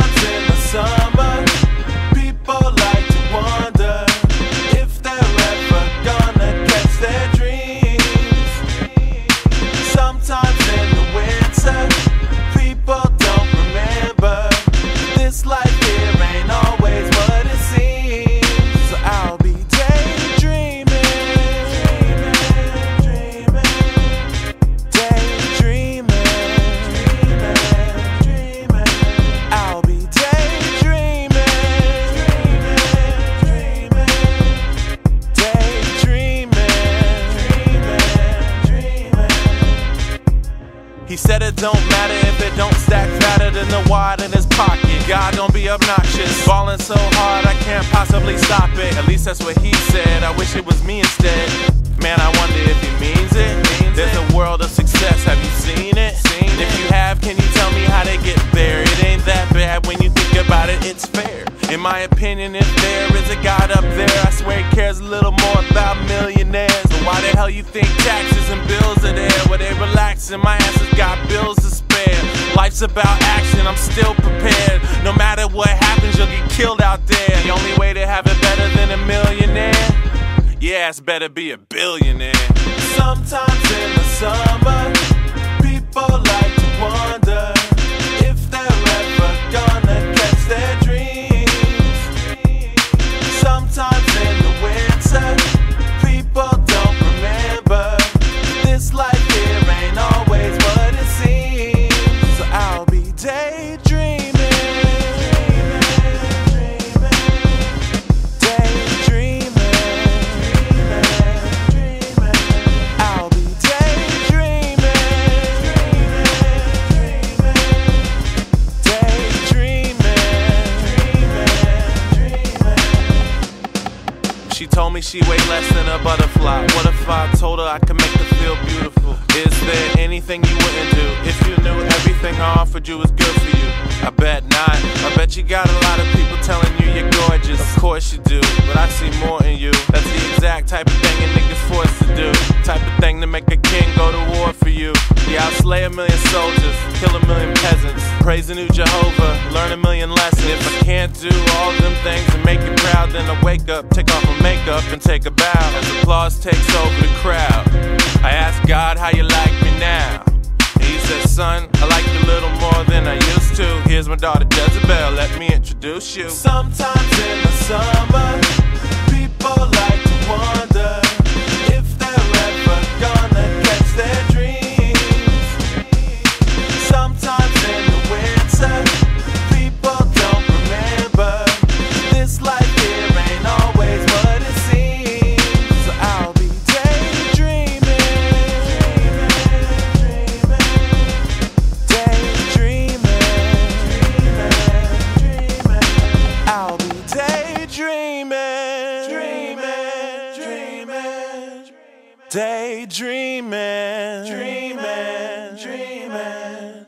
times in the summer. He said it don't matter if it don't stack fatter than the wad in his pocket. God, don't be obnoxious. Falling so hard, I can't possibly stop it. At least that's what he said. I wish it was me instead. Man, I wonder if he means it. There's a world of success. Have you seen it? If you have, can you tell me how they get there? It ain't that bad when you think about it. It's fair. In my opinion, if there is a God up there, I swear he cares a little more about millionaires. But why the hell you think taxes and bills are there? They relaxing, my ass has got bills to spare. Life's about action, I'm still prepared. No matter what happens, you'll get killed out there. The only way to have it better than a millionaire, yeah, it's better be a billionaire. Sometimes in the summer, She told me she weighed less than a butterfly. What if I told her I could make her feel beautiful? Is there anything you wouldn't do if you knew everything I offered you was good for you? I bet not. I bet you got a lot of people telling you you're gorgeous. Of course you do, but I see more in you. That's the exact type of thing a nigga's forced to do. Type of thing to make a king go to war for you. Yeah, I'll slay a million soldiers, kill a million peasants, praise the new Jehovah, learn a million lessons. If I can't do all them things then I wake up, take off my makeup, and take a bow. As applause takes over the crowd, I ask God how you like me now. He said, son, I like you a little more than I used to. Here's my daughter Jezebel, let me introduce you. Sometimes in the summer, people Daydreaming, dreaming, dreaming.